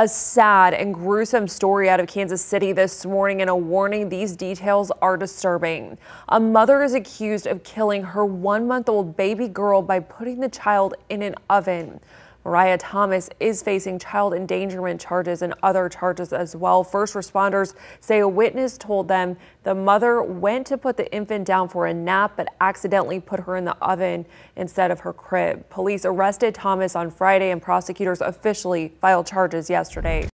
A sad and gruesome story out of Kansas City this morning and a warning these details are disturbing. A mother is accused of killing her one month old baby girl by putting the child in an oven. Mariah Thomas is facing child endangerment charges and other charges as well. First responders say a witness told them the mother went to put the infant down for a nap but accidentally put her in the oven instead of her crib. Police arrested Thomas on Friday and prosecutors officially filed charges yesterday.